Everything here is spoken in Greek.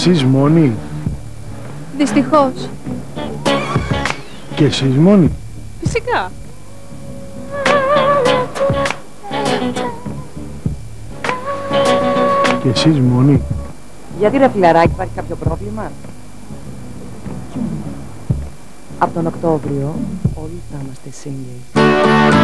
εσείς μόνοι. Δυστυχώς. Και εσείς μόνοι. Φυσικά. Και εσείς μόνοι. Γιατί ρε φιλαράκι υπάρχει κάποιο πρόβλημα; Από τον Οκτώβριο όλοι θα είμαστε σύγκριοι.